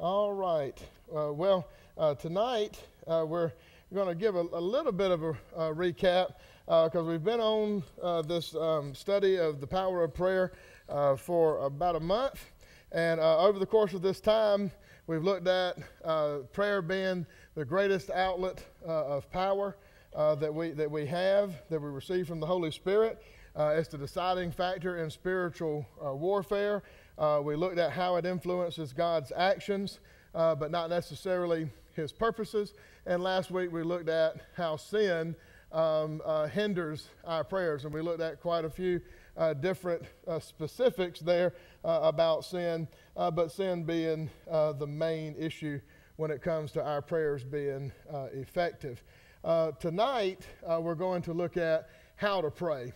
All right. Uh, well, uh, tonight uh, we're going to give a, a, little bit of a, a recap because uh, we've been on uh, this um, study of the power of prayer uh, for about a month. And over the course of this time, we've looked at prayer being the greatest outlet of power that, we, that we have, that we receive from the Holy Spirit. it's the deciding factor in spiritual warfare. Uh, we looked at how it influences God's actions, uh, but not necessarily his purposes. And last week we looked at how sin um, uh, hinders our prayers, and we looked at quite a few uh, different uh, specifics there uh, about sin, but sin being the main issue when it comes to our prayers being effective. tonight we're going to look at how to pray.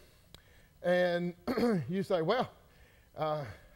And you say, well,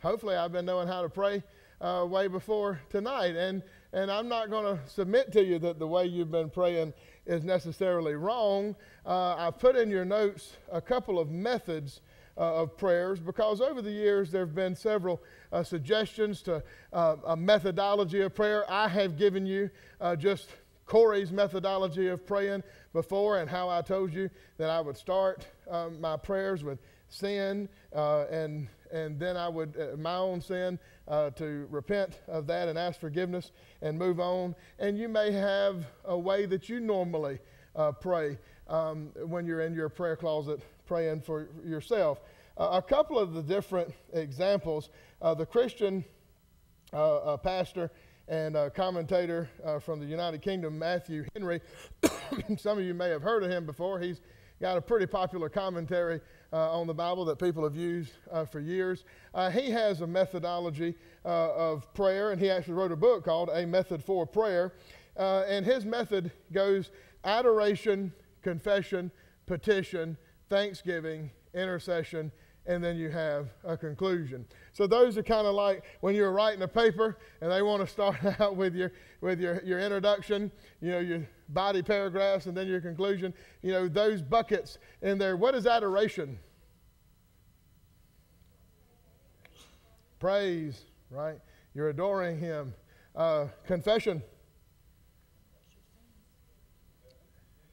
hopefully I've been knowing how to pray uh, way before tonight. And, and I'm not going to submit to you that the way you've been praying is necessarily wrong. Uh, I've put in your notes a couple of methods uh, of prayers because over the years there have been several uh, suggestions to uh, a methodology of prayer. I have given you uh, just Corey's methodology of praying before and how I told you that I would start um, my prayers with sin and and then I would, uh, my own sin, uh, to repent of that and ask forgiveness and move on. And you may have a way that you normally uh, pray um, when you're in your prayer closet praying for yourself. Uh, a couple of the different examples uh, the Christian uh, pastor and commentator from the United Kingdom, Matthew Henry, some of you may have heard of him before. He's got a pretty popular commentary on the Bible that people have used uh, for years. Uh, he has a methodology uh, of prayer, and he actually wrote a book called A Method for Prayer. Uh, and his method goes adoration, confession, petition, thanksgiving, intercession, and then you have a conclusion. So those are kind of like when you're writing a paper and they want to start out with your with your, your introduction, you know, your body paragraphs and then your conclusion, you know, those buckets in there. What is adoration? Praise, right? You're adoring him. Uh, confession.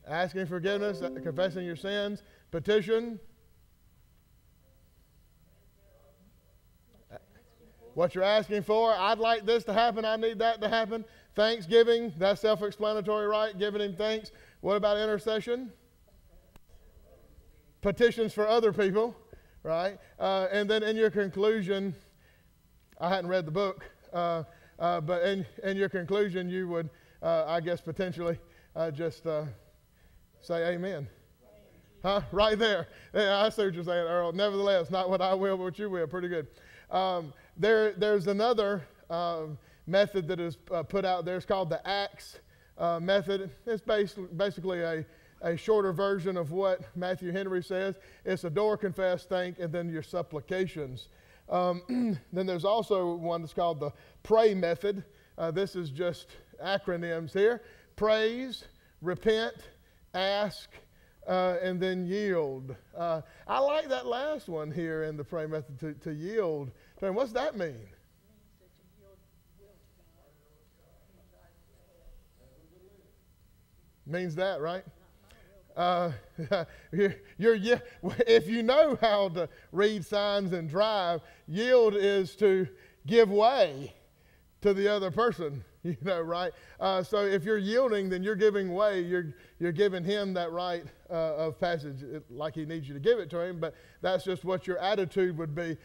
Asking forgiveness, confessing your sins. Petition what you're asking for. I'd like this to happen. I need that to happen. Thanksgiving, that's self explanatory, right? Giving him thanks. What about intercession? Petitions for other people, right? Uh, and then in your conclusion, I hadn't read the book, uh, uh, but in, in your conclusion, you would, uh, I guess, potentially uh, just uh, say amen. Huh? Right there. Yeah, I see what you're saying, Earl. Nevertheless, not what I will, but what you will. Pretty good. Um, there, there's another uh, method that is uh, put out there. It's called the ACTS uh, method. It's basically, basically a, a shorter version of what Matthew Henry says. It's adore, confess, thank, and then your supplications. Um, then there's also one that's called the pray method. Uh, this is just acronyms here praise, repent, ask, uh, and then yield. Uh, I like that last one here in the pray method to, to yield. What's that mean? Means that, right? Uh, you're, you're, if you know how to read signs and drive, yield is to give way to the other person. you know, right? Uh, so if you're yielding, then you're giving way. You're, you're giving him that right uh, of passage like he needs you to give it to him, but that's just what your attitude would be.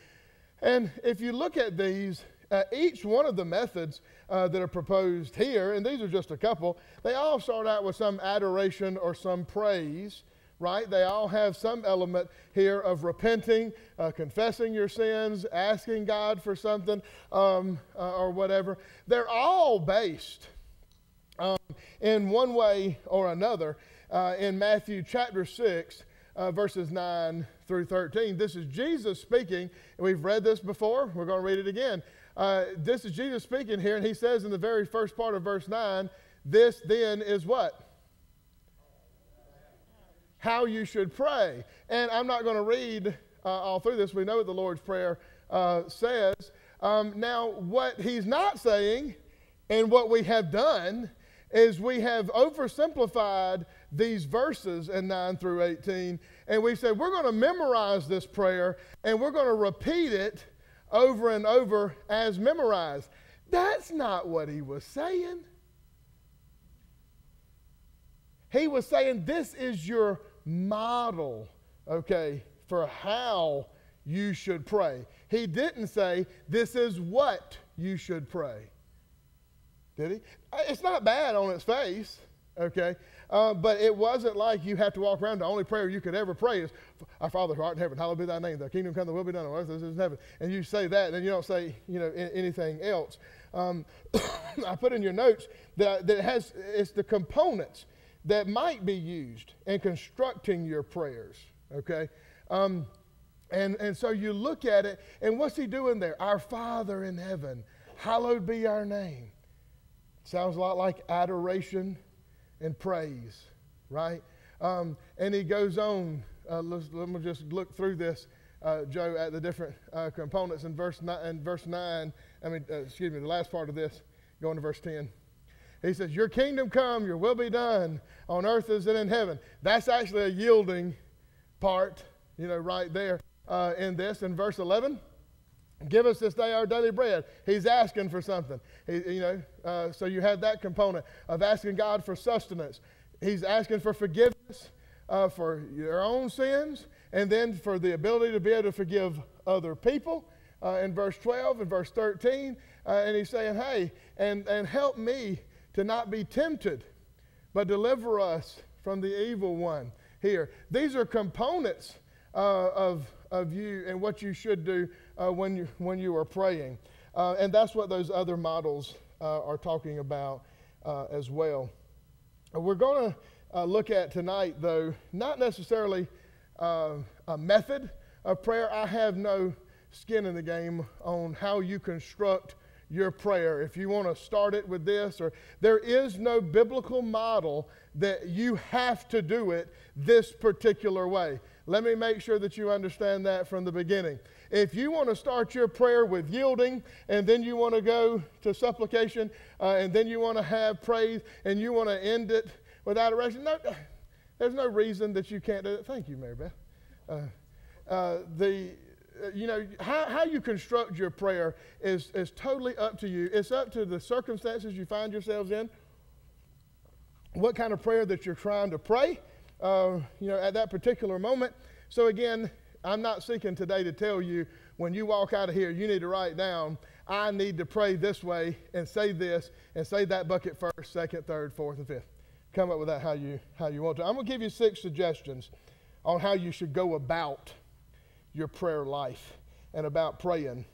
And if you look at these, uh, each one of the methods uh, that are proposed here, and these are just a couple, they all start out with some adoration or some praise right? They all have some element here of repenting, uh, confessing your sins, asking God for something, um, uh, or whatever. They're all based um, in one way or another uh, in Matthew chapter 6. Uh, verses 9 through 13. This is Jesus speaking. We've read this before. We're going to read it again. Uh, this is Jesus speaking here, and he says in the very first part of verse 9, This then is what? how you should pray. And I'm not going to read uh, all through this. We know what the Lord's Prayer uh, says. Um, now, what he's not saying And what we have done is we have oversimplified these verses in 9 through 18, and we said we're going to memorize this prayer and we're going to repeat it over and over as memorized. That's not what he was saying. He was saying this is your model, okay, for how you should pray. He didn't say this is what you should pray. Did he? Uh, it's not bad on its face, okay? Uh, but it wasn't like you have to walk around. The only prayer you could ever pray is, Our Father who art in heaven, hallowed be thy name. Thy kingdom come, thy will be done on earth as it is in heaven. And you say that, and you don't say, you know, anything else. Um, I put in your notes that, that it has, it's the components that might be used in constructing your prayers, okay? Um, and, and so you look at it, and what's he doing there? Our Father in heaven, hallowed be our name. Sounds a lot like adoration and praise, right? Um, and he goes on. Uh, let me just look through this, uh, Joe, at the different uh, components in verse, nine, in verse 9. I mean, uh, excuse me, the last part of this, going to verse 10. He says, Your kingdom come, your will be done on earth as it in heaven. That's actually a yielding part, you know, right there uh, in this. In verse 11, Give us this day our daily bread. He's asking for something. He, you know, uh, so you have that component of asking God for sustenance. He's asking for forgiveness uh, for your own sins, and then for the ability to be able to forgive other people. Uh, in verse 12 and verse 13, uh, and he's saying, "Hey, and and help me to not be tempted, but deliver us from the evil one." Here, these are components uh, of of you and what you should do uh, when, you, when you are praying. Uh, and that's what those other models uh, are talking about uh, as well. We're going to uh, look at tonight, though, not necessarily uh, a method of prayer. I have no skin in the game on how you construct your prayer. If you want to start it with this, or there is no biblical model that you have to do it this particular way. Let me make sure that you understand that from the beginning. If you want to start your prayer with yielding, and then you want to go to supplication, uh, and then you want to have praise, and you want to end it with adoration, no, there's no reason that you can't do it. Thank you, Mary Beth. Uh, uh, the you know, how, how you construct your prayer is, is totally up to you. It's up to the circumstances you find yourselves in, what kind of prayer that you're trying to pray, uh, you know, at that particular moment. So again, I'm not seeking today to tell you when you walk out of here, you need to write down, I need to pray this way and say this and say that bucket first, second, third, fourth, and fifth. Come up with that how you, how you want to. I'm going to give you six suggestions on how you should go about your prayer life and about praying.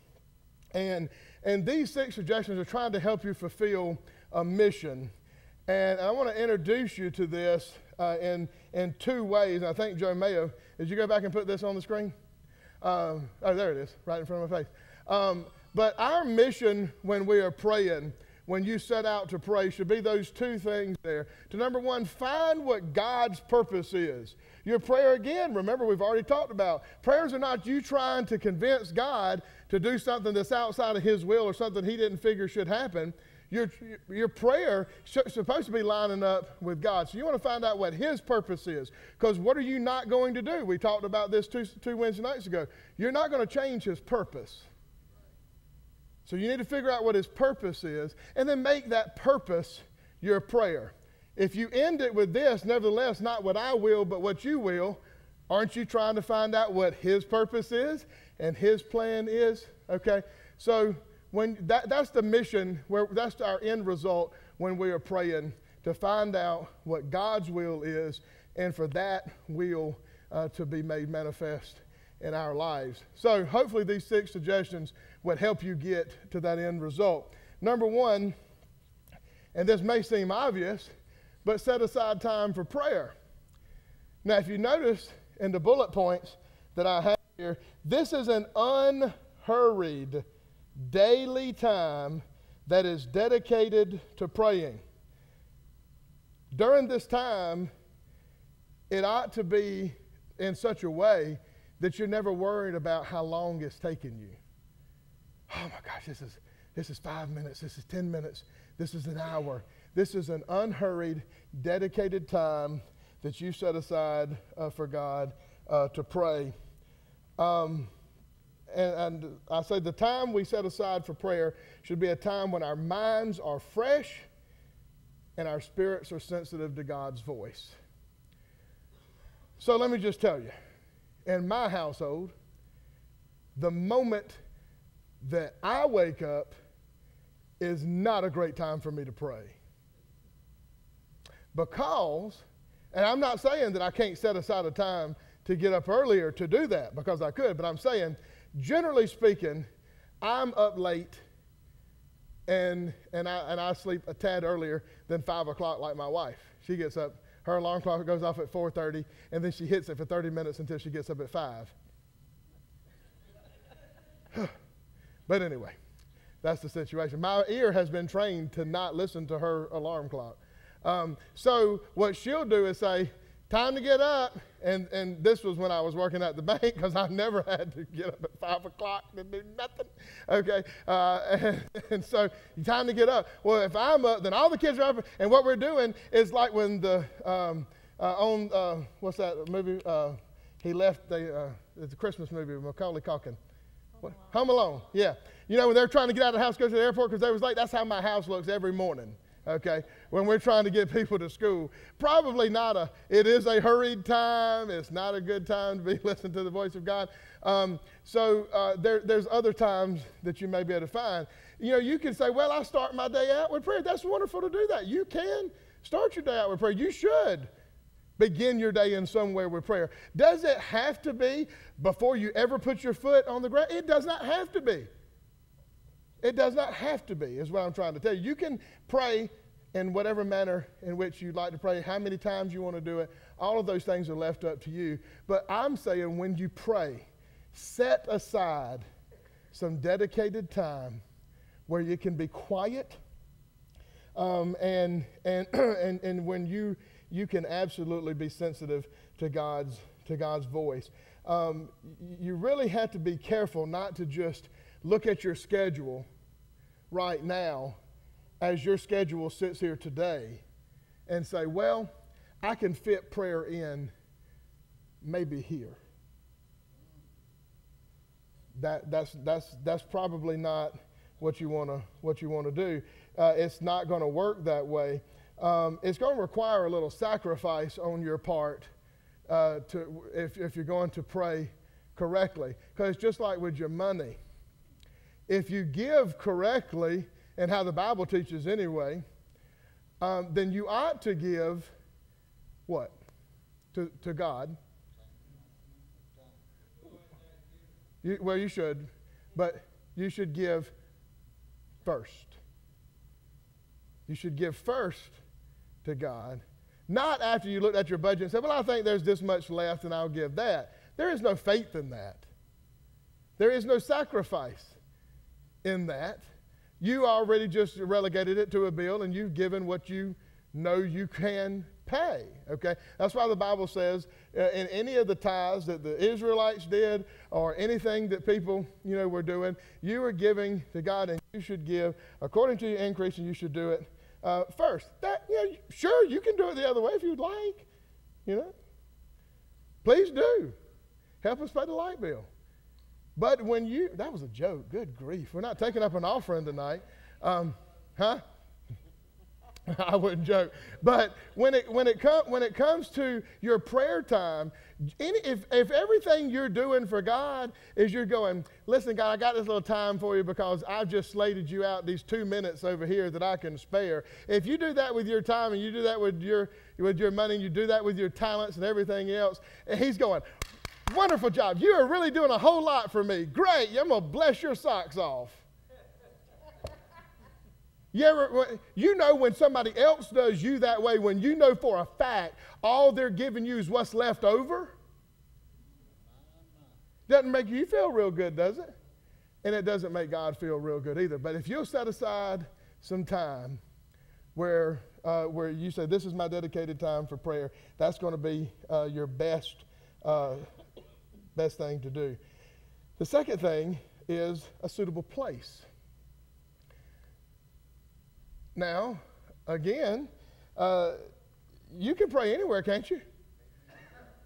And, and these six suggestions are trying to help you fulfill a mission. And I want to introduce you to this uh, in, in two ways. I think Joe Mayo, did you go back and put this on the screen? Um, oh, there it is, right in front of my face. Um, but our mission when we are praying, when you set out to pray, should be those two things there. To number one, find what God's purpose is. Your prayer, again, remember we've already talked about, prayers are not you trying to convince God to do something that's outside of His will or something He didn't figure should happen. Your, your prayer is supposed to be lining up with God. So you want to find out what His purpose is. Because what are you not going to do? We talked about this two, two Wednesday nights ago. You're not going to change His purpose. So you need to figure out what His purpose is and then make that purpose your prayer. If you end it with this, nevertheless, not what I will, but what you will, aren't you trying to find out what his purpose is and his plan is? Okay? So when that, that's the mission, where that's our end result when we are praying to find out what God's will is and for that will uh, to be made manifest in our lives. So hopefully these six suggestions would help you get to that end result. Number one, and this may seem obvious, but set aside time for prayer. Now, if you notice in the bullet points that I have here, this is an unhurried daily time that is dedicated to praying. During this time, it ought to be in such a way that you're never worried about how long it's taking you. Oh my gosh, this is, this is five minutes, this is 10 minutes, This is an hour. This is an unhurried, dedicated time that you set aside uh, for God uh, to pray. Um, and, and I say the time we set aside for prayer should be a time when our minds are fresh and our spirits are sensitive to God's voice. So let me just tell you in my household, the moment that I wake up is not a great time for me to pray. Because, and I'm not saying that I can't set aside a time to get up earlier to do that because I could, but I'm saying, generally speaking, I'm up late and, and, I, and I sleep a tad earlier than 5 o'clock like my wife. She gets up, her alarm clock goes off at 4.30, and then she hits it for 30 minutes until she gets up at 5. but anyway, that's the situation. My ear has been trained to not listen to her alarm clock. Um, so what she'll do is say, time to get up. And, and this was when I was working at the bank because I never had to get up at 5 o'clock to do nothing. Okay. Uh, and, and, so time to get up. Well, if I'm up, then all the kids are up. And what we're doing is like when the, um, uh, on, uh, what's that movie? Uh, he left the, uh, it's a Christmas movie with Macaulay Culkin. Home Alone. Home Alone. Yeah. You know, when they're trying to get out of the house, go to the airport because they was late, that's how my house looks every morning okay, when we're trying to get people to school. Probably not a, it is a hurried time. It's not a good time to be listening to the voice of God. Um, so uh, there, there's other times that you may be able to find. You know, you can say, well, I start my day out with prayer. That's wonderful to do that. You can start your day out with prayer. You should begin your day in somewhere with prayer. Does it have to be before you ever put your foot on the ground? It does not have to be. It does not have to be, is what I'm trying to tell you. You can pray in whatever manner in which you'd like to pray, how many times you want to do it. All of those things are left up to you. But I'm saying when you pray, set aside some dedicated time where you can be quiet um, and, and, and, and when you, you can absolutely be sensitive to God's, to God's voice. Um, you really have to be careful not to just look at your schedule right now as your schedule sits here today and say, well, I can fit prayer in maybe here. That, that's, that's, that's probably not what you want to what you want to do. Uh, it's not going to work that way. Um, it's going to require a little sacrifice on your part uh, to, if, if you're going to pray correctly. Because just like with your money, if you give correctly, and how the Bible teaches anyway, um, then you ought to give what? To, to God. You, well, you should, but you should give first. You should give first to God. Not after you looked at your budget and said, Well, I think there's this much left and I'll give that. There is no faith in that. There is no sacrifice in that. You already just relegated it to a bill and you've given what you know you can pay. Okay? That's why the Bible says uh, in any of the tithes that the Israelites did or anything that people, you know, were doing, you are giving to God and you should give according to your increase and you should do it uh, first. That, you know, sure, you can do it the other way if you'd like, you know. Please do. Help us pay the light bill. But when you, that was a joke, good grief. We're not taking up an offering tonight. Um, huh? I wouldn't joke. But when it, when, it com- when it comes to your prayer time, any, if, if everything you're doing for God is you're going, listen, God, I got this little time for you because I've just slated you out these two minutes over here that I can spare. If you do that with your time and you do that with your, with your money and you do that with your talents and everything else, and He's going, Wonderful job. You are really doing a whole lot for me. Great. I'm going to bless your socks off. You, ever, you know when somebody else does you that way, when you know for a fact all they're giving you is what's left over? Doesn't make you feel real good, does it? And it doesn't make God feel real good either. But if you'll set aside some time where, uh, where you say, This is my dedicated time for prayer, that's going to be uh, your best uh, best thing to do. The second thing is a suitable place. Now, again, uh, you can pray anywhere, can't you?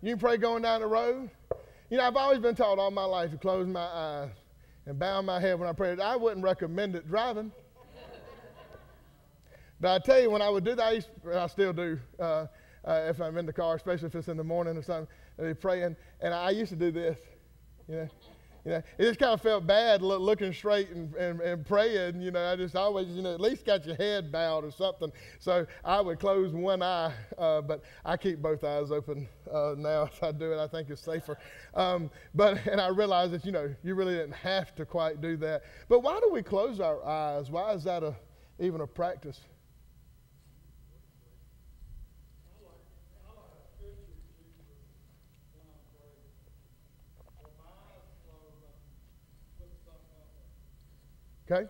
You can pray going down the road. You know, I've always been taught all my life to close my eyes and bow my head when I pray. I wouldn't recommend it driving. but I tell you, when I would do that, I, I still do. Uh, uh, if I'm in the car, especially if it's in the morning or something, I'd be praying. And I used to do this, you know. You know, it just kind of felt bad look, looking straight and, and, and, praying. You know, I just always, you know, at least got your head bowed or something. So I would close one eye, uh, but I keep both eyes open uh, now. If I do it, I think it's safer. Um, but and I realized that you know you really didn't have to quite do that. But why do we close our eyes? Why is that a even a practice? Okay?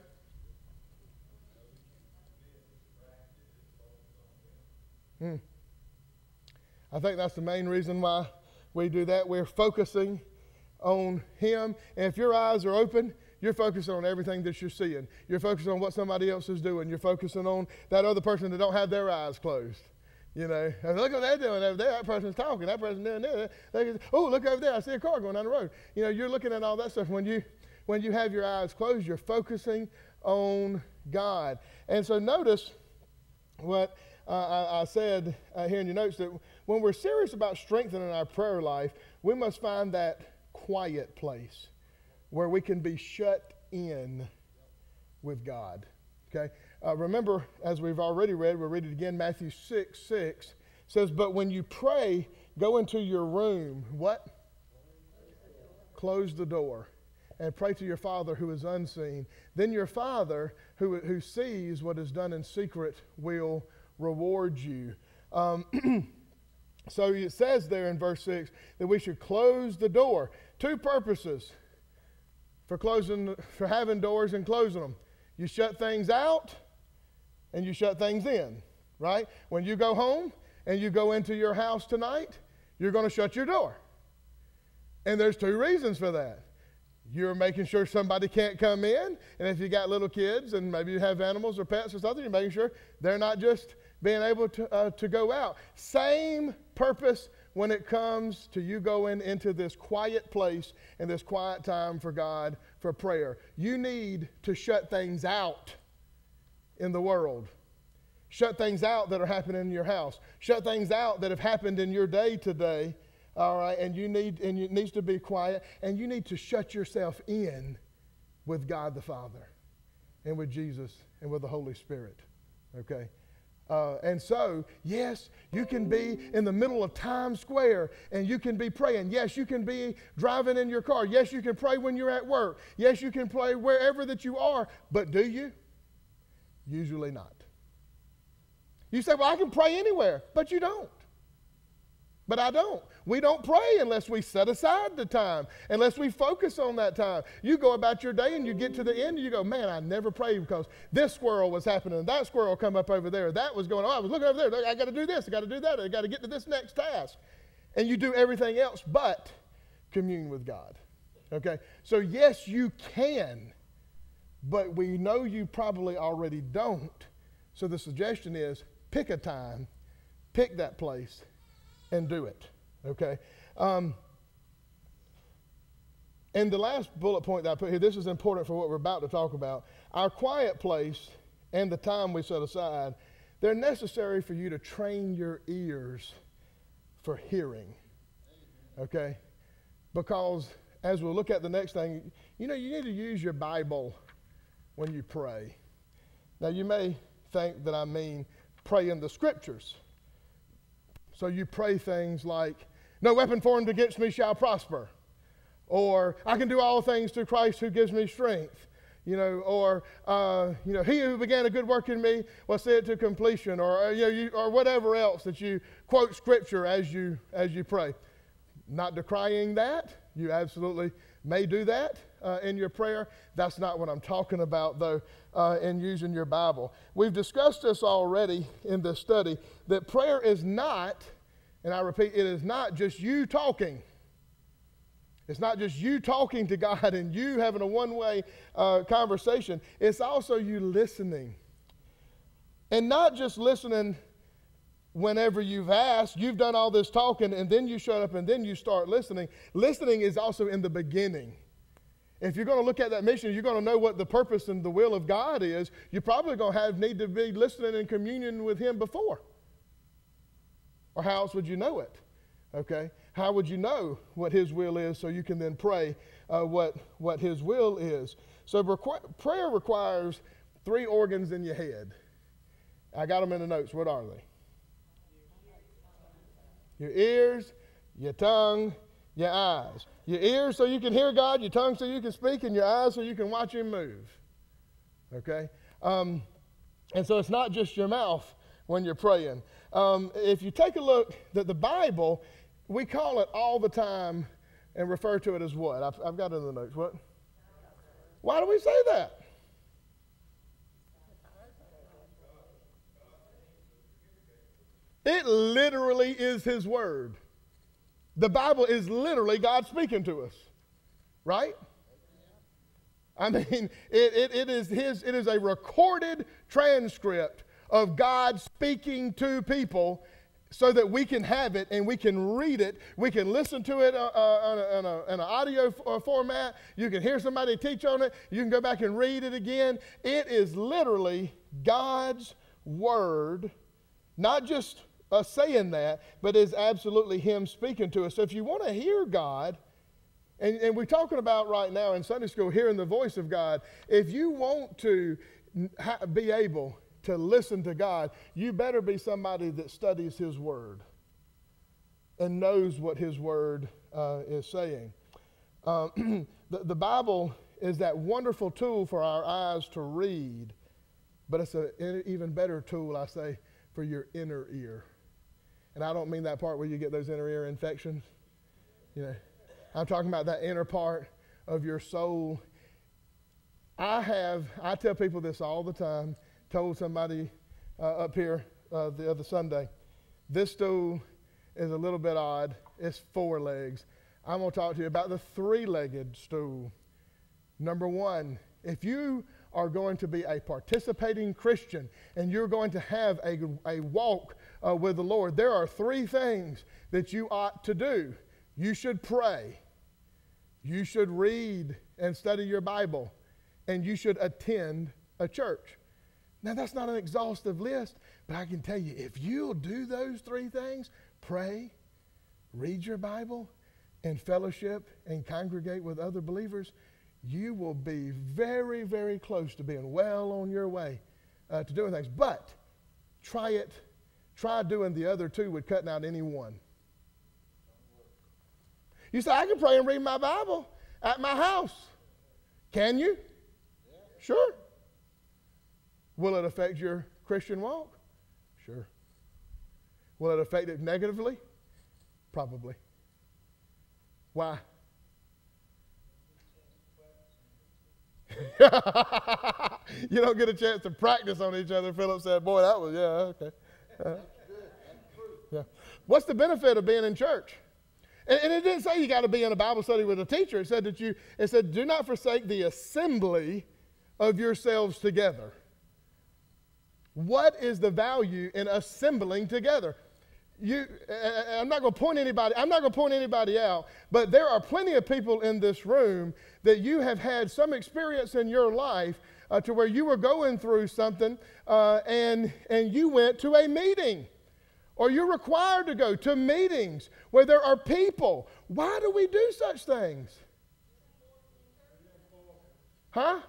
Hmm. I think that's the main reason why we do that. We're focusing on Him. And if your eyes are open, you're focusing on everything that you're seeing. You're focusing on what somebody else is doing. You're focusing on that other person that don't have their eyes closed. You know, look what they're doing over there. That person's talking. That person's doing this. oh, look over there. I see a car going down the road. You know, you're looking at all that stuff. When you when you have your eyes closed, you're focusing on God. And so notice what uh, I, I, said uh, here in your notes that when we're serious about strengthening our prayer life, we must find that quiet place where we can be shut in with God. Okay? Uh, remember, as we've already read, we'll read it again, Matthew 6 6 says, But when you pray, go into your room. What? Close the door and pray to your Father who is unseen. Then your Father who, who sees what is done in secret will reward you. Um, so it says there in verse 6 that we should close the door. Two purposes for closing for having doors and closing them. You shut things out and you shut things in, right? When you go home and you go into your house tonight, you're going to shut your door. And there's two reasons for that. You're making sure somebody can't come in. And if you got little kids and maybe you have animals or pets or something, you're making sure they're not just being able to, uh, to go out. Same purpose when it comes to you going into this quiet place and this quiet time for God for prayer. You need to shut things out in the world. Shut things out that are happening in your house. Shut things out that have happened in your day today all right, and you need and it needs to be quiet, and you need to shut yourself in with God the Father, and with Jesus, and with the Holy Spirit. Okay. Uh, and so, yes, you can be in the middle of Times Square and you can be praying. Yes, you can be driving in your car. Yes, you can pray when you're at work. Yes, you can pray wherever that you are. But do you? Usually not. You say, well, I can pray anywhere, but you don't. But I don't. We don't pray unless we set aside the time, unless we focus on that time. You go about your day and you get to the end and you go, man, I never prayed because this squirrel was happening, that squirrel come up over there, that was going on. I was looking over there. I got to do this. I got to do that. I got to get to this next task. And you do everything else but commune with God. Okay? So, yes, you can, but we know you probably already don't. So, the suggestion is pick a time, pick that place and do it. Okay? Um, and the last bullet point that I put here, this is important for what we're about to talk about. Our quiet place and the time we set aside, they're necessary for you to train your ears for hearing. Okay? Because as we'll look at the next thing, you know, you need to use your Bible when you pray. Now, you may think that I mean pray in the scriptures. So you pray things like, No weapon formed against me shall prosper. Or, I can do all things through Christ who gives me strength. You know, or, uh, you know, he who began a good work in me will see it to completion. Or, uh, you know, you, or whatever else that you quote scripture as you, as you pray. Not decrying that. You absolutely may do that uh, in your prayer. That's not what I'm talking about, though, uh, in using your Bible. We've discussed this already in this study that prayer is not, and I repeat, it is not just you talking. It's not just you talking to God and you having a one way uh, conversation, it's also you listening. And not just listening whenever you've asked, you've done all this talking, and then you shut up and then you start listening. Listening is also in the beginning. If you're going to look at that mission, you're going to know what the purpose and the will of God is. You're probably going to have need to be listening in communion with Him before. Or how else would you know it? Okay? How would you know what His will is so you can then pray uh, what, what His will is? So requ- prayer requires three organs in your head. I got them in the notes. What are they? Your ears, your tongue, your eyes. Your ears so you can hear God, your tongue so you can speak, and your eyes so you can watch Him move. Okay? Um, and so it's not just your mouth when you're praying. Um, if you take a look, that the Bible, we call it all the time and refer to it as what? I've, I've got it in the notes. What? Why do we say that? It literally is His Word. The Bible is literally God speaking to us, right? I mean, it, it, it, is his, it is a recorded transcript of God speaking to people so that we can have it and we can read it. We can listen to it uh, uh, in, an audio uh, format. You can hear somebody teach on it. You can go back and read it again. It is literally God's Word, not just us saying that, but is absolutely Him speaking to us. So if you want to hear God, and, and we're talking about right now in Sunday school, hearing the voice of God, if you want to be able to listen to God, you better be somebody that studies His Word and knows what His Word uh, is saying. Uh, the, the Bible is that wonderful tool for our eyes to read, but it's an even better tool, I say, for your inner ear. And I don't mean that part where you get those inner ear infections. You know, I'm talking about that inner part of your soul. I have, I tell people this all the time, told somebody uh, up here uh, the other Sunday, this stool is a little bit odd. It's four legs. I'm going to talk to you about the three legged stool. Number one, if you are going to be a participating Christian and you're going to have a, a walk uh, with the Lord, there are three things that you ought to do. You should pray, you should read and study your Bible, and you should attend a church. Now, that's not an exhaustive list, but I can tell you if you'll do those three things pray, read your Bible, and fellowship and congregate with other believers you will be very, very close to being well on your way uh, to doing things. But try it Try doing the other two with cutting out any one. You say, I can pray and read my Bible at my house. Can you? Sure. Will it affect your Christian walk? Sure. Will it affect it negatively? Probably. Why? you don't get a chance to practice on each other. Philip said, Boy, that was, yeah, okay. Yeah. What's the benefit of being in church? And, and it didn't say you got to be in a Bible study with a teacher. It said that you, it said, do not forsake the assembly of yourselves together. What is the value in assembling together? You, I'm not going to point anybody. I'm not going to point anybody out, but there are plenty of people in this room that you have had some experience in your life uh, to where you were going through something uh, and, and you went to a meeting. Or you're required to go to meetings where there are people. Why do we do such things? Huh?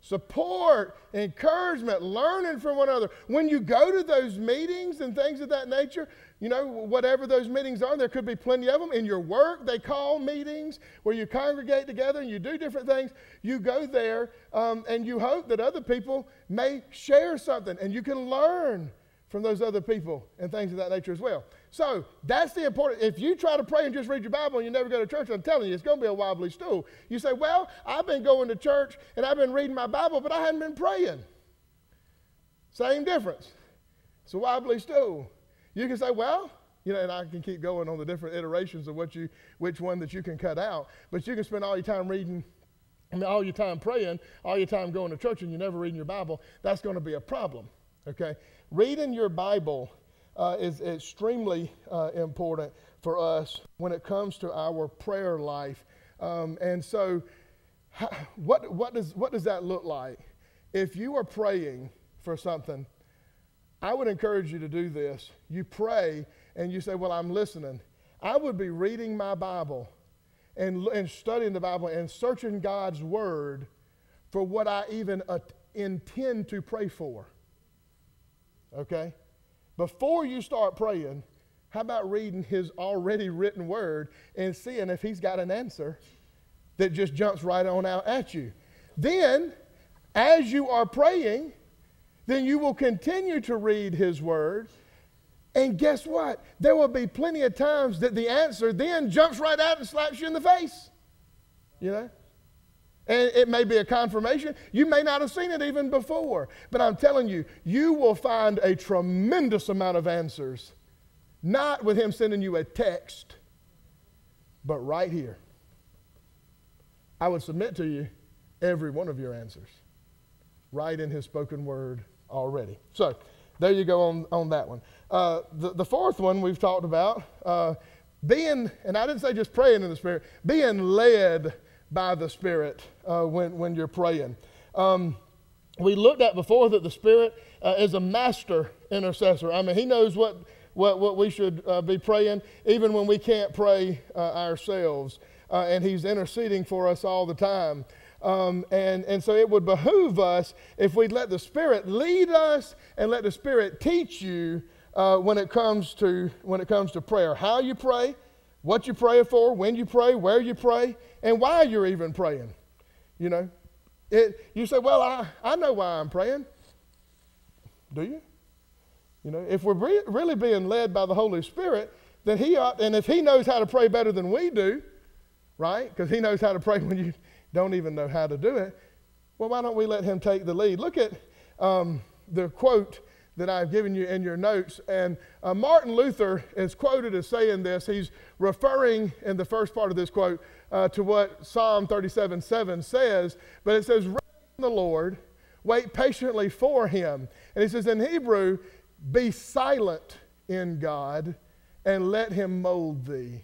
Support, encouragement, learning from one another. When you go to those meetings and things of that nature, you know, whatever those meetings are, there could be plenty of them. In your work, they call meetings where you congregate together and you do different things. You go there um, and you hope that other people may share something and you can learn from those other people and things of that nature as well. So that's the important. If you try to pray and just read your Bible and you never go to church, I'm telling you, it's going to be a wobbly stool. You say, Well, I've been going to church and I've been reading my Bible, but I hadn't been praying. Same difference. It's a wobbly stool. You can say, well, you know, and I can keep going on the different iterations of what you, which one that you can cut out. But you can spend all your time reading, all your time praying, all your time going to church, and you're never reading your Bible. That's going to be a problem. Okay? Reading your Bible uh, is extremely uh, important for us when it comes to our prayer life. Um, and so, what, what, does, what does that look like? If you are praying for something, I would encourage you to do this. You pray and you say, Well, I'm listening. I would be reading my Bible and, and studying the Bible and searching God's Word for what I even uh, intend to pray for. Okay? Before you start praying, how about reading His already written Word and seeing if He's got an answer that just jumps right on out at you? Then, as you are praying, then you will continue to read His Word. And guess what? There will be plenty of times that the answer then jumps right out and slaps you in the face. You know? And it may be a confirmation. You may not have seen it even before. But I'm telling you, you will find a tremendous amount of answers. Not with Him sending you a text, but right here. I would submit to you every one of your answers, right in His spoken word already. So there you go on, on that one. Uh, the, the fourth one we've talked about uh, being, and I didn't say just praying in the Spirit, being led by the Spirit uh, when, when you're praying. Um, we looked at before that the Spirit uh, is a master intercessor. I mean, He knows what, what, what we should uh, be praying, even when we can't pray uh, ourselves. and He's interceding for us all the time. Um, and, and so it would behoove us if we'd let the Spirit lead us and let the Spirit teach you uh, when, it comes to, when it comes to prayer. How you pray, what you pray for, when you pray, where you pray, and why you're even praying. You know, it, you say, Well, I, I know why I'm praying. Do you? You know, if we're re- really being led by the Holy Spirit, then He ought, and if He knows how to pray better than we do, right? Because He knows how to pray when you don't even know how to do it. Well, why don't we let him take the lead? Look at um, the quote that I've given you in your notes. And uh, Martin Luther is quoted as saying this. He's referring in the first part of this quote uh, to what Psalm 37 7 says, but it says, Rest in the Lord, wait patiently for him. And he says in Hebrew, Be silent in God and let him mold thee.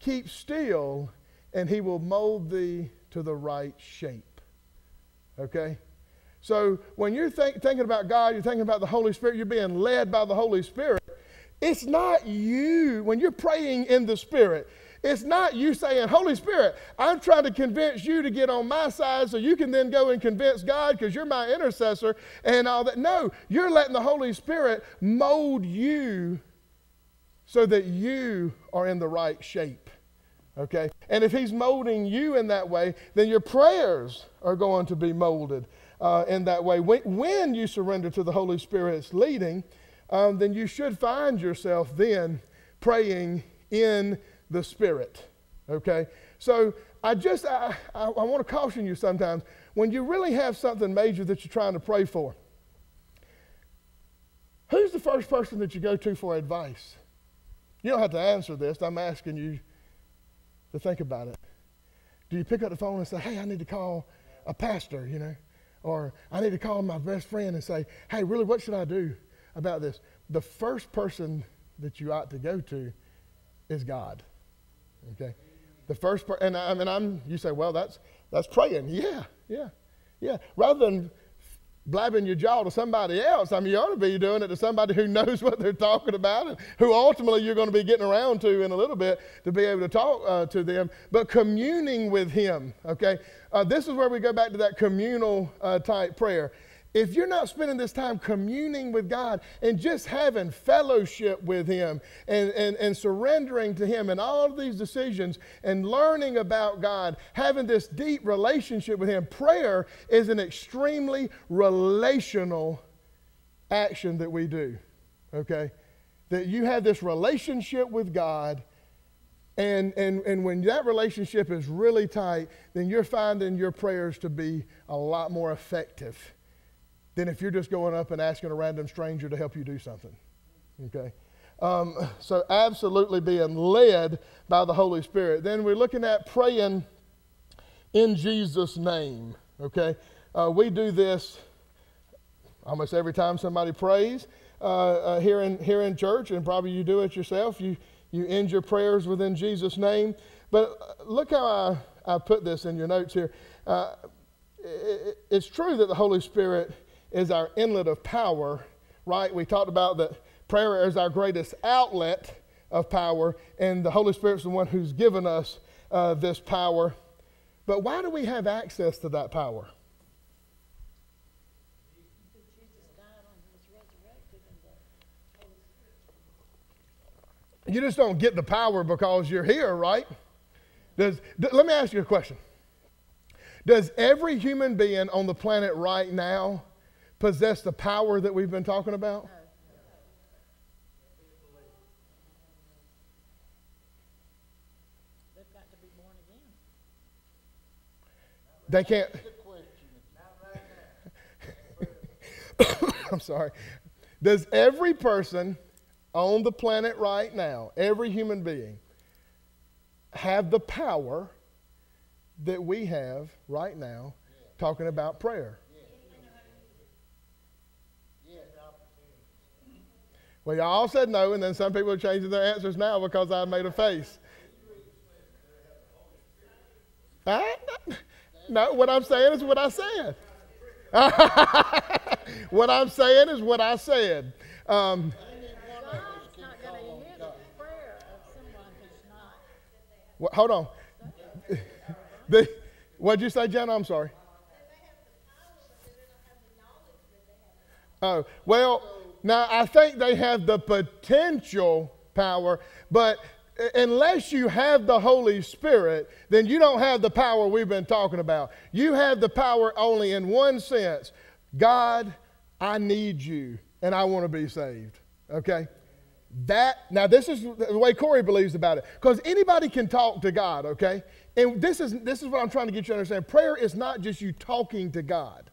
Keep still, and he will mold thee to the right shape. Okay? So when you're think, thinking about God, you're thinking about the Holy Spirit, you're being led by the Holy Spirit. It's not you, when you're praying in the Spirit, it's not you saying, Holy Spirit, I'm trying to convince you to get on my side so you can then go and convince God because you're my intercessor and all that. No, you're letting the Holy Spirit mold you so that you are in the right shape. Okay? And if He's molding you in that way, then your prayers are going to be molded uh, in that way. When, when, you surrender to the Holy Spirit's leading, um, then you should find yourself then praying in the Spirit. Okay? So I just, I, I, I want to caution you sometimes when you really have something major that you're trying to pray for, who's the first person that you go to for advice? You don't have to answer this. I'm asking you to think about it. Do you pick up the phone and say, hey, I need to call a pastor, you know? Or I need to call my best friend and say, hey, really, what should I do about this? The first person that you ought to go to is God. Okay? The first person, and I mean, I'm, you say, well, that's, that's praying. Yeah, yeah, yeah. Rather than blabbing your jaw to somebody else. I mean, you ought to be doing it to somebody who knows what they're talking about and who ultimately you're going to be getting around to in a little bit to be able to talk uh, to them, but communing with Him, okay? Uh, this is where we go back to that communal uh, type prayer if you're not spending this time communing with God and just having fellowship with Him and, and, and surrendering to Him and all of these decisions and learning about God, having this deep relationship with Him, prayer is an extremely relational action that we do. Okay? That you have this relationship with God. And, and, and when that relationship is really tight, then you're finding your prayers to be a lot more effective than if you're just going up and asking a random stranger to help you do something. Okay? Um, so, absolutely being led by the Holy Spirit. Then we're looking at praying in Jesus' name. Okay? Uh, we do this Almost every time somebody prays uh, uh, here, in, here in church, and probably you do it yourself, you, you end your prayers within Jesus' name. But uh, look how I, I put this in your notes here. Uh, it, it's true that the Holy Spirit is our inlet of power, right? We talked about that prayer is our greatest outlet of power, and the Holy Spirit's the one who's given us uh, this power. But why do we have access to that power? You just don't get the power because you're here, right? Does, let me ask you a question. Does every human being on the planet right now possess the power that we've been talking about? They can't. I'm sorry. Does every person on the planet right now, every human being, have the power that we have right now talking about prayer? Well, y'all all said no, and then some people are changing their answers now because I made a face. No, what I'm saying is what I said. what I'm saying is what I said. Um, hold on. the, what'd you say, Jenna? I'm sorry. Oh, well, now I think they have the potential power, but unless you have the Holy Spirit, then you don't have the power we've been talking about. You have the power only in one sense God, I need you, and I want to be saved. Okay? That, now this is the way Corey believes about it. Because anybody can talk to God, okay? And this is, this is what I'm trying to get you to understand. Prayer is not just you talking to God.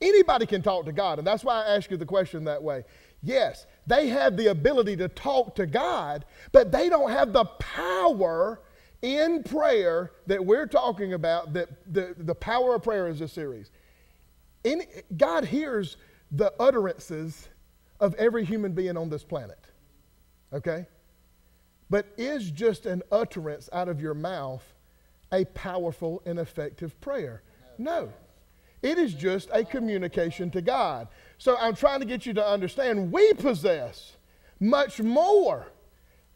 Anybody can talk to God, and that's why I ask you the question that way. Yes, they have the ability to talk to God, but they don't have the power in prayer that we're talking about, that the, the power of prayer is a series. In, God hears the utterances of every human being on this planet. Okay? But is just an utterance out of your mouth a powerful and effective prayer? No. It is just a communication to God. So I'm trying to get you to understand we possess much more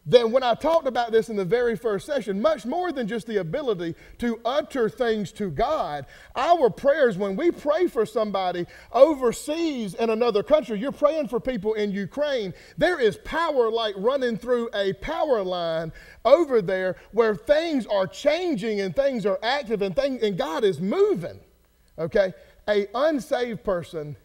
than when I talked about this in the very first session, much more than just the ability to utter things to God. Our prayers, when we pray for somebody overseas in another country, you're praying for people in Ukraine, there is power like running through a power line over there where things are changing and things are active and, things, and God is moving. Okay? A unsaved person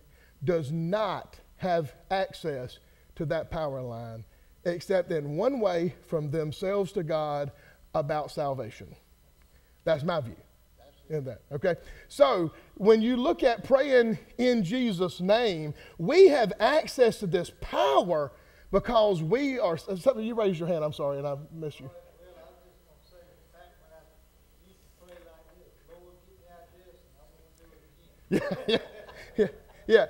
does not have access to that power line except in one way from themselves to God about salvation. That's my view in that. Okay? So when you look at praying in Jesus' name, we have access to this power because we are. Something you raised your hand. I'm sorry, and I missed you. Yeah, yeah, yeah, yeah.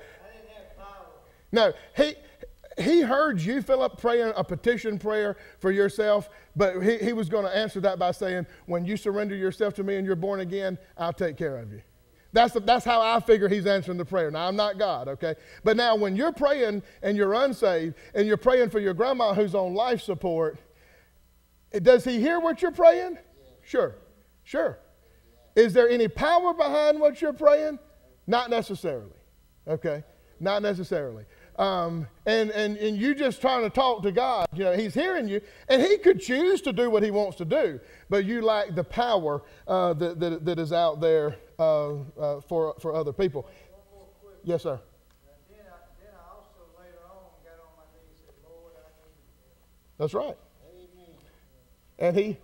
No, he he heard you, Philip, praying a petition prayer for yourself, but he, he was going to answer that by saying, When you surrender yourself to me and you're born again, I'll take care of you. That's, the, that's how I figure he's answering the prayer. Now, I'm not God, okay? But now, when you're praying and you're unsaved and you're praying for your grandma who's on life support, does he hear what you're praying? Sure, sure. Is there any power behind what you're praying? Not necessarily, okay? Not necessarily. Um, and, and, and you just trying to talk to God. You know, He's hearing you, and He could choose to do what He wants to do, but you lack the power uh, that, that, that is out there uh, uh, for, for other people. Yes, sir. That's right. And he,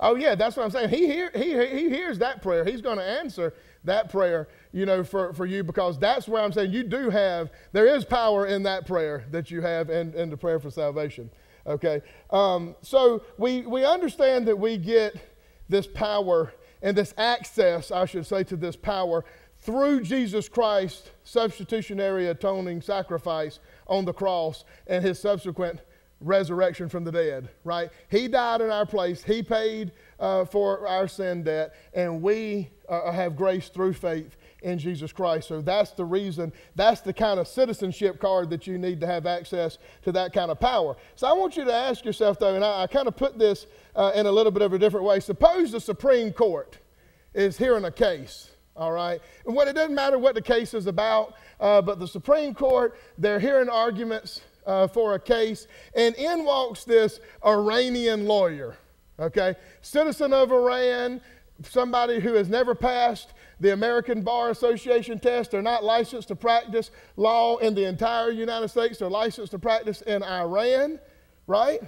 oh yeah, that's what I'm saying. He, hear, he, he hears that prayer. He's going to answer that prayer, you know, for, for you because that's where I'm saying you do have, there is power in that prayer that you have and, and the prayer for salvation. Okay? Um, so we, we understand that we get this power and this access, I should say, to this power through Jesus Christ's substitutionary atoning sacrifice on the cross and his subsequent resurrection from the dead, right? He died in our place. He paid uh, for our sin debt, and we uh, have grace through faith in Jesus Christ. So that's the reason, that's the kind of citizenship card that you need to have access to that kind of power. So I want you to ask yourself, though, and I, I kind of put this uh, in a little bit of a different way. Suppose the Supreme Court is hearing a case, all right? And what it doesn't matter what the case is about, uh, but the Supreme Court, they're hearing arguments uh, for a case, and in walks this Iranian lawyer, okay? Citizen of Iran, somebody who has never passed the American Bar Association test. They're not licensed to practice law in the entire United States. They're licensed to practice in Iran, right?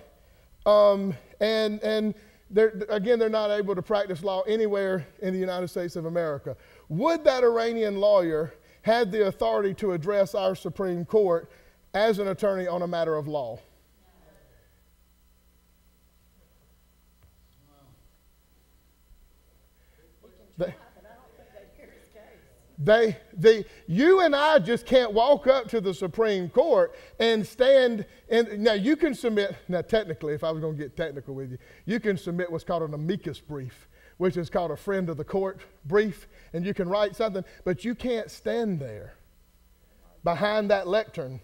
Um, and and they're, again, they're not able to practice law anywhere in the United States of America. Would that Iranian lawyer have the authority to address our Supreme Court as an attorney on a matter of law? They, they, they, you and I just can't walk up to the Supreme Court and stand. And now you can submit. Now, technically, if I was going to get technical with you, you can submit what's called an amicus brief, which is called a friend of the court brief, and you can write something, but you can't stand there behind that lectern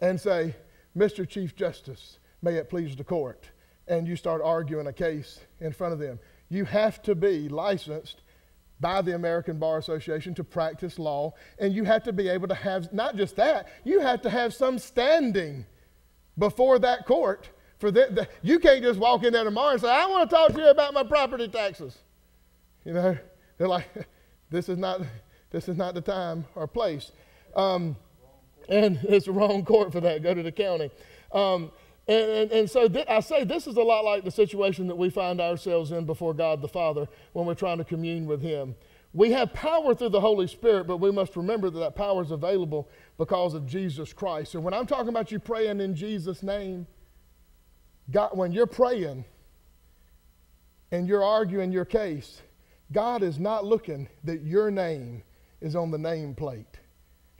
and say, "Mr. Chief Justice, may it please the court," and you start arguing a case in front of them. You have to be licensed by the American Bar Association to practice law, and you have to be able to have not just that, you have to have some standing before that court. For the, the, you can't just walk in there tomorrow and say, "I want to talk to you about my property taxes." You know, they're like, "This is not, this is not the time or place," um, and it's the wrong court for that. Go to the county. Um, and, and, and, so th- I say this is a lot like the situation that we find ourselves in before God the Father when we're trying to commune with Him. We have power through the Holy Spirit, but we must remember that that power is available because of Jesus Christ. So when I'm talking about you praying in Jesus' name, God, when you're praying and you're arguing your case, God is not looking that your name is on the name plate.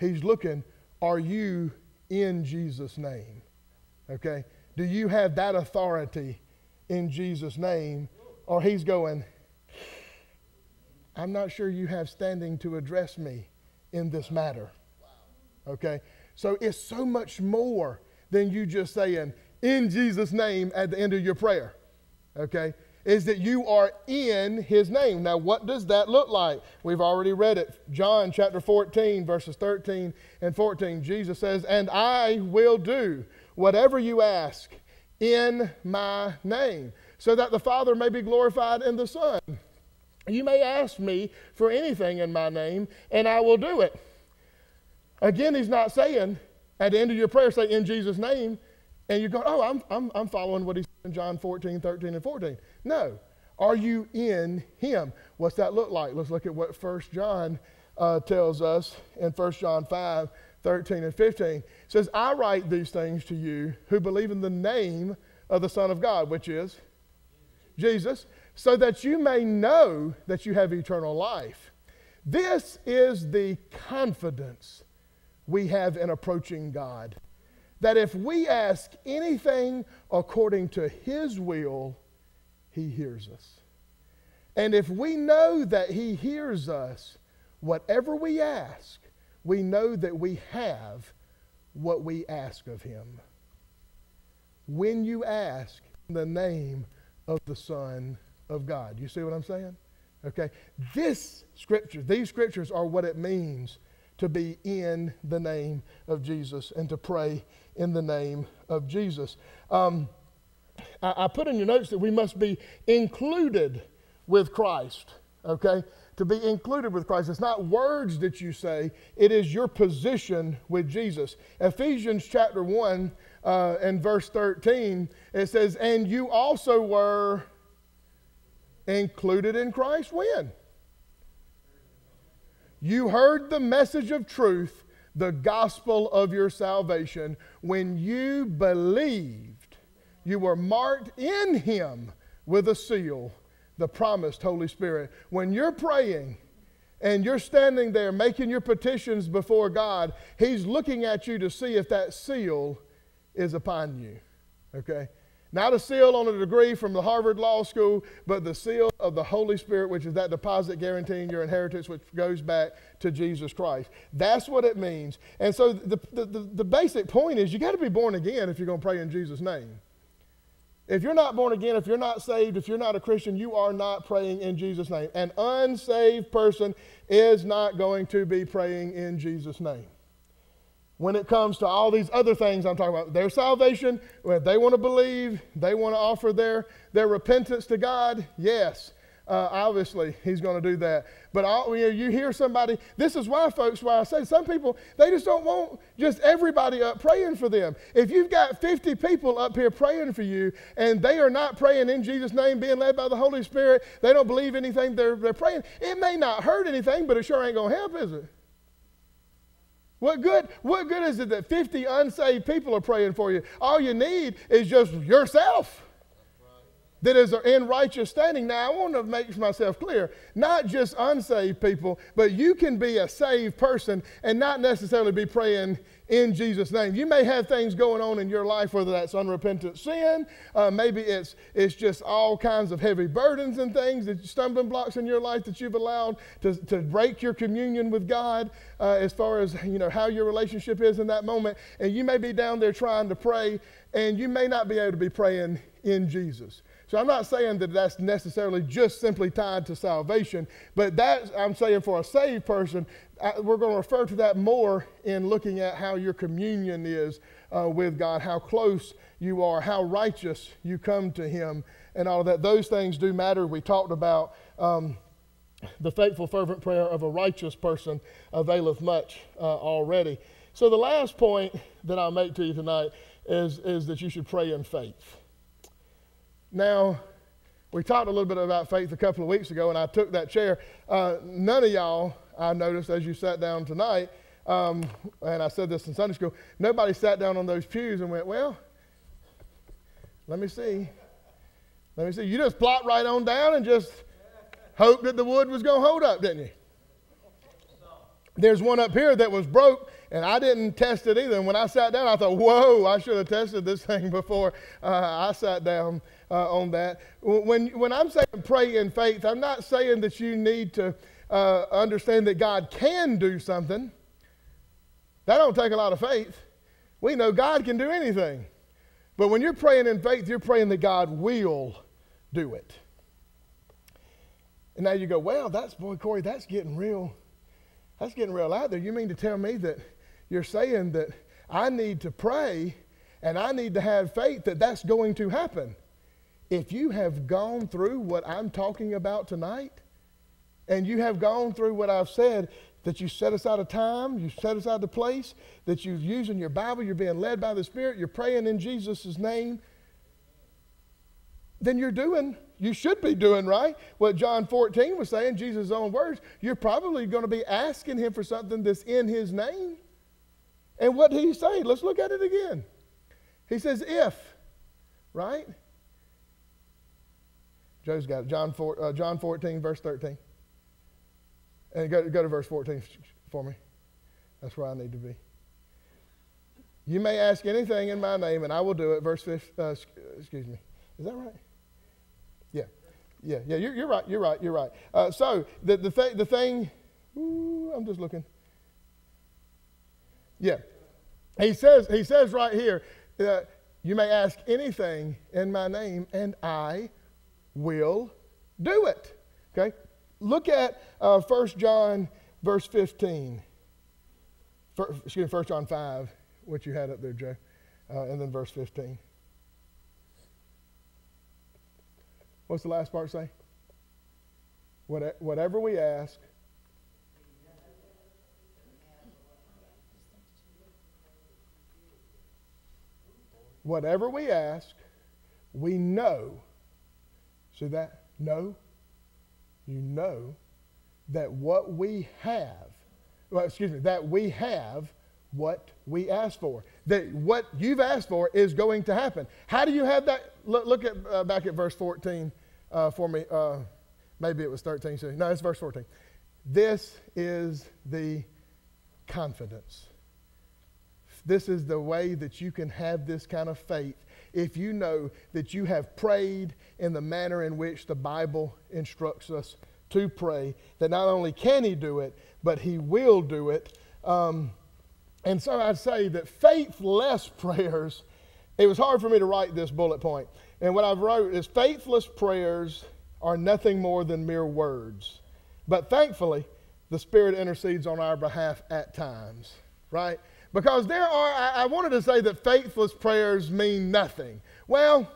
He's looking, are you in Jesus' name? Okay? Do you have that authority in Jesus' name? Or he's going, I'm not sure you have standing to address me in this matter. Okay? So it's so much more than you just saying, in Jesus' name at the end of your prayer. Okay? Is that you are in his name. Now, what does that look like? We've already read it. John chapter 14, verses 13 and 14. Jesus says, And I will do whatever you ask in my name, so that the Father may be glorified in the Son. You may ask me for anything in my name, and I will do it. Again, he's not saying at the end of your prayer, say in Jesus' name, and you're going, oh, I'm, I'm, I'm following what he said in John 14, 13, and 14. No. Are you in him? What's that look like? Let's look at what 1 John uh, tells us in 1 John 5, 13 and 15. It says, I write these things to you who believe in the name of the Son of God, which is Jesus, so that you may know that you have eternal life. This is the confidence we have in approaching God. That if we ask anything according to His will, He hears us. And if we know that He hears us, whatever we ask, we know that we have what we ask of him. When you ask in the name of the Son of God. You see what I'm saying? Okay. This scripture, these scriptures are what it means to be in the name of Jesus and to pray in the name of Jesus. Um, I, put in your notes that we must be included with Christ. Okay? to be included with Christ. It's not words that you say, it is your position with Jesus. Ephesians chapter 1 uh, and verse 13, it says, And you also were included in Christ when? You heard the message of truth, the gospel of your salvation. When you believed, you were marked in Him with a seal the promised Holy Spirit. When you're praying, and you're standing there making your petitions before God, He's looking at you to see if that seal is upon you. Okay? Not a seal on a degree from the Harvard Law School, but the seal of the Holy Spirit, which is that deposit guaranteeing your inheritance, which goes back to Jesus Christ. That's what it means. And so the, the, the, the basic point is you got to be born again if you're going to pray in Jesus' name. If you're not born again, if you're not saved, if you're not a Christian, you are not praying in Jesus' name. An unsaved person is not going to be praying in Jesus' name. When it comes to all these other things I'm talking about, their salvation, when they want to believe, they want to offer their, their repentance to God, yes uh, obviously he's going to do that. But all, you, know, you hear somebody, this is why, folks, why I say some people, they just don't want just everybody up praying for them. If you've got 50 people up here praying for you and they are not praying in Jesus' name, being led by the Holy Spirit, they don't believe anything they're, they're praying, it may not hurt anything, but it sure ain't going to help, is it? What good, what good is it that 50 unsaved people are praying for you? All you need is just yourself that is in righteous standing. Now, I want to make myself clear not just unsaved people, but you can be a saved person and not necessarily be praying in Jesus' name. You may have things going on in your life, whether that's unrepentant sin, uh, maybe it's, it's just all kinds of heavy burdens and things, that stumbling blocks in your life that you've allowed to, to break your communion with God uh, as far as you know how your relationship is in that moment. And you may be down there trying to pray, and you may not be able to be praying in Jesus. So I'm not saying that that's necessarily just simply tied to salvation, but that I'm saying for a saved person, we're going to refer to that more in looking at how your communion is uh, with God, how close you are, how righteous you come to Him, and all of that. Those things do matter. We talked about. Um, the faithful, fervent prayer of a righteous person availeth much uh, already. So, the last point that I'll make to you tonight is, is that you should pray in faith. Now, we talked a little bit about faith a couple of weeks ago, and I took that chair. Uh, none of y'all, I noticed as you sat down tonight, um, and I said this in Sunday school, nobody sat down on those pews and went, Well, let me see. Let me see. You just plopped right on down and just hoped that the wood was going to hold up, didn't you? There's one up here that was broke, and I didn't test it either. And when I sat down, I thought, whoa, I should have tested this thing before uh, I sat down uh, on that. When, when I'm saying pray in faith, I'm not saying that you need to uh, understand that God can do something. That don't take a lot of faith. We know God can do anything. But when you're praying in faith, you're praying that God will do it. And now you go, well, that's, boy, Corey, that's getting real that's getting real out there. You mean to tell me that you're saying that I need to pray and I need to have faith that that's going to happen? If you have gone through what I'm talking about tonight, and you have gone through what I've said, that you set aside a time, you set aside the place, that you're using your Bible, you're being led by the Spirit, you're praying in Jesus' name, then you're doing you should be doing right. What John 14 was saying, Jesus' own words, you're probably going to be asking him for something that's in his name. And what did he say? Let's look at it again. He says, if, right? Joe's got it. John, 4, uh, John 14, verse 13. And go, go to verse 14 for me. That's where I need to be. You may ask anything in my name, and I will do it. Verse 5, uh, excuse me. Is that right? Yeah, yeah, yeah. You're, you're right. You're right. You're right. Uh, so the the, th- the thing, ooh, I'm just looking. Yeah, he says he says right here, uh, you may ask anything in my name, and I will do it. Okay, look at uh, 1 John verse 15. First, excuse me, 1 John 5, what you had up there, Joe, uh, and then verse 15. What's the last part say? Whatever we ask, whatever we ask, we know. See that? Know. You know that what we have, well, excuse me, that we have what we ask for. That what you've asked for is going to happen. How do you have that? Look, look at uh, back at verse 14 uh, for me. Uh, maybe it was 13. So, no, it's verse 14. This is the confidence. This is the way that you can have this kind of faith if you know that you have prayed in the manner in which the Bible instructs us to pray, that not only can He do it, but He will do it. Um, and so I'd say that faithless prayers, it was hard for me to write this bullet point. And what I've wrote is faithless prayers are nothing more than mere words. But thankfully, the Spirit intercedes on our behalf at times, right? Because there are, I, I wanted to say that faithless prayers mean nothing. Well,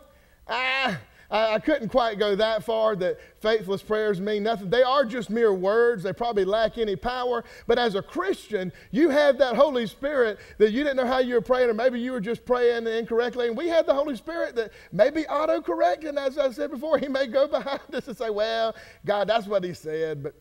I, I, couldn't quite go that far that faithless prayers mean nothing. They are just mere words. They probably lack any power. But as a Christian, you have that Holy Spirit that you didn't know how you were praying, or maybe you were just praying incorrectly. And we have the Holy Spirit that may be autocorrect. And as I said before, He may go behind us and say, Well, God, that's what He said, but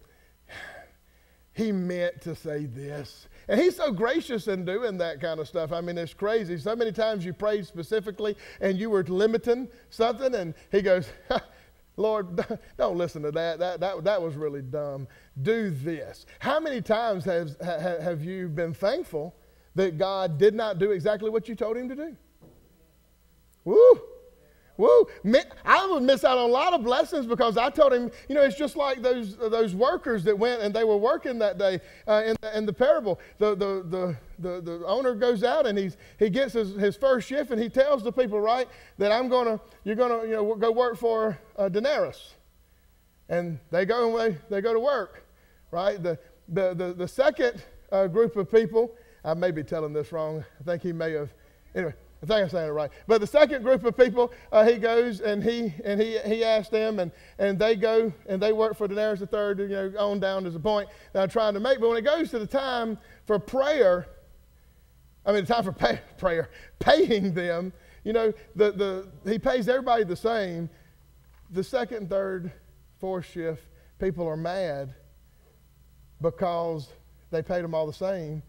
He meant to say this. And he's so gracious in doing that kind of stuff. I mean, it's crazy. So many times you prayed specifically and you were limiting something, and he goes, Lord, don't listen to that. That, that. that was really dumb. Do this. How many times has, have you been thankful that God did not do exactly what you told him to do? Woo! Woo! I would miss out on a lot of blessings because I told him, you know, it's just like those, those workers that went and they were working that day uh, in, the, in the parable. The, the, the, the, the owner goes out and he's, he gets his, his first shift and he tells the people, right, that I'm going to, you're going to, you know, go work for a denarius. And they go and they, they go to work, right? The, the, the, the second uh, group of people, I may be telling this wrong. I think he may have, anyway I think I'm saying it right. But the second group of people, uh, he goes and he and he he asks them, and and they go and they work for denarius the third, you know, on down to the point that I'm trying to make. But when it goes to the time for prayer, I mean, the time for pay, prayer, paying them, you know, the the he pays everybody the same. The second, third, fourth shift, people are mad because they paid them all the same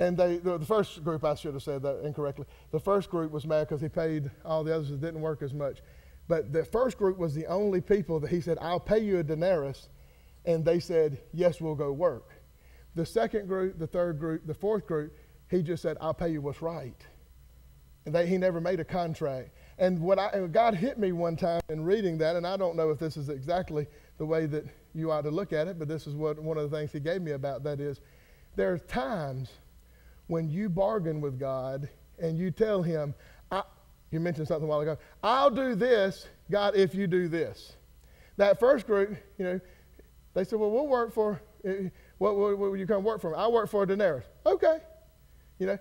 and they, the, the, first group, I should have said that incorrectly. The first group was mad because he paid all the others that didn't work as much. But the first group was the only people that he said, I'll pay you a denarius. And they said, Yes, we'll go work. The second group, the third group, the fourth group, he just said, I'll pay you what's right. And they, he never made a contract. And what I, God hit me one time in reading that, and I don't know if this is exactly the way that you ought to look at it, but this is what one of the things he gave me about that is there are times when you bargain with God and you tell Him, you mentioned something a while ago, I'll do this, God, if you do this. That first group, you know, they said, well, we'll work for, eh, what, what, what will you come work for? I work for a denarius. Okay. You know,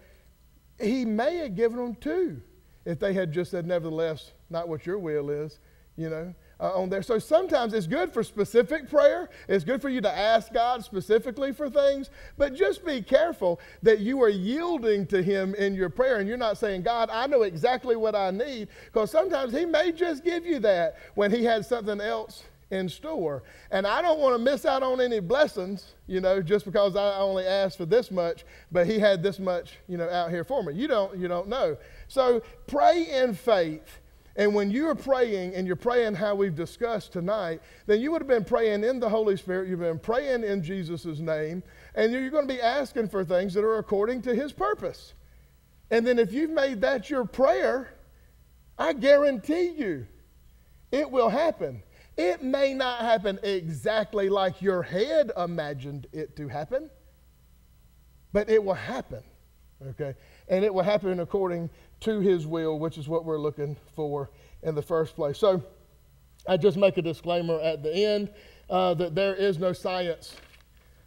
he may have given them two if they had just said, nevertheless, not what your will is, you know uh, on there. So sometimes it's good for specific prayer. It's good for you to ask God specifically for things, but just be careful that you are yielding to Him in your prayer and you're not saying, God, I know exactly what I need, because sometimes He may just give you that when He has something else in store. And I don't want to miss out on any blessings, you know, just because I only asked for this much, but he had this much, you know, out here for me. You don't you don't know. So pray in faith and when you are praying and you're praying how we've discussed tonight, then you would have been praying in the Holy Spirit. You've been praying in Jesus' name. And you're going to be asking for things that are according to His purpose. And then if you've made that your prayer, I guarantee you it will happen. It may not happen exactly like your head imagined it to happen, but it will happen. Okay? And it will happen according to his will, which is what we're looking for in the first place. So I just make a disclaimer at the end uh, that there is no science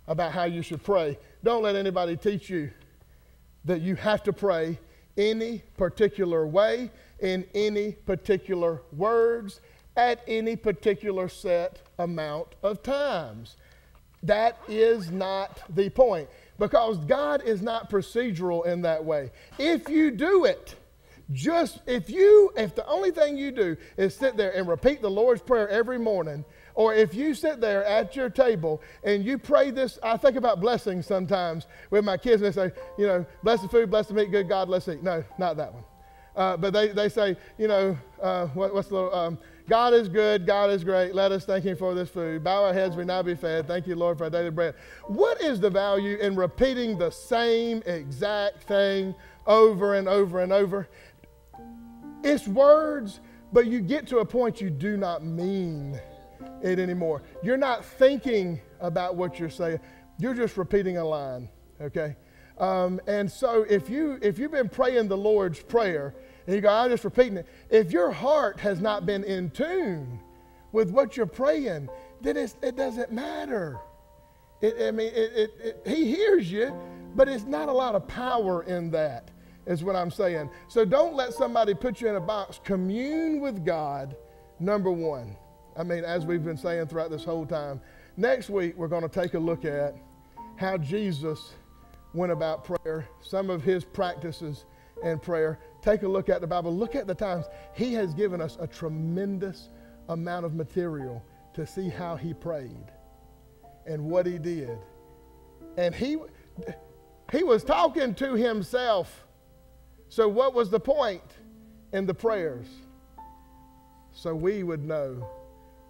about how you should pray. Don't let anybody teach you that you have to pray any particular way, in any particular words, at any particular set amount of times. That is not the point because God is not procedural in that way. If you do it, just if you, if the only thing you do is sit there and repeat the Lord's Prayer every morning, or if you sit there at your table and you pray this, I think about blessings sometimes with my kids and they say, you know, bless the food, bless the meat, good God, let's eat. No, not that one. Uh, but they, they say, you know, uh, what, what's the little, um, God is good, God is great. Let us thank Him for this food. Bow our heads, we now be fed. Thank you, Lord, for our daily bread. What is the value in repeating the same exact thing over and over and over? It's words, but you get to a point you do not mean it anymore. You're not thinking about what you're saying. You're just repeating a line, okay? Um, and so if you if you've been praying the Lord's prayer and you go, I'm just repeating it. If your heart has not been in tune with what you're praying, then it doesn't matter. It, I mean, it, it, he hears you, but it's not a lot of power in that, is what I'm saying. So don't let somebody put you in a box. Commune with God, number one. I mean, as we've been saying throughout this whole time. Next week, we're going to take a look at how Jesus went about prayer, some of his practices in prayer. Take a look at the Bible. Look at the times. He has given us a tremendous amount of material to see how he prayed and what he did. And he, he was talking to himself. So, what was the point in the prayers? So we would know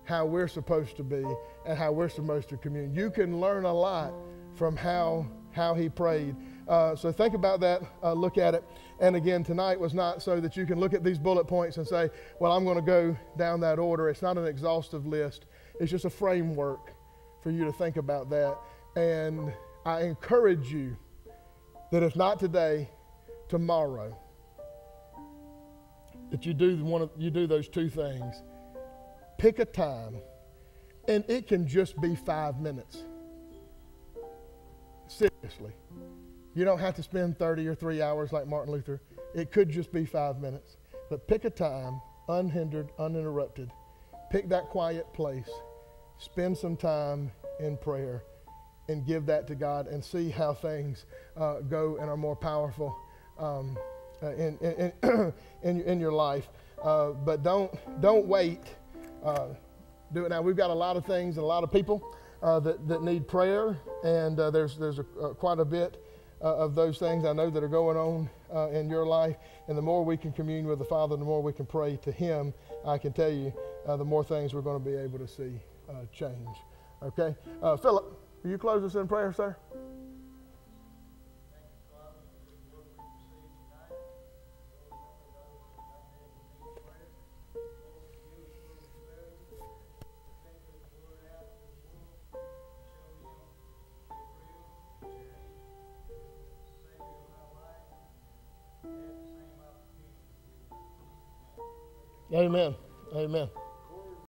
how we're supposed to be and how we're supposed to commune. You can learn a lot from how, how he prayed. Uh, so think about that, uh, look at it. And again, tonight was not so that you can look at these bullet points and say, well, I'm going to go down that order. It's not an exhaustive list, it's just a framework for you to think about that. And I encourage you that if not today, tomorrow, that you do, one of, you do those two things. Pick a time, and it can just be five minutes. Seriously. You don't have to spend 30 or three hours like Martin Luther. It could just be five minutes. But pick a time, unhindered, uninterrupted. Pick that quiet place. Spend some time in prayer and give that to God and see how things uh, go and are more powerful um, uh, in, in, in, in, your life. Uh, but don't, don't wait. Uh, do it now. We've got a lot of things and a lot of people uh, that, that need prayer, and uh, there's, there's a, quite a bit of those things I know that are going on in your life. And the more we can commune with the Father, the more we can pray to Him, I can tell you, the more things we're going to be able to see change. Okay? Philip, will you close us in prayer, sir? Amen. Amen.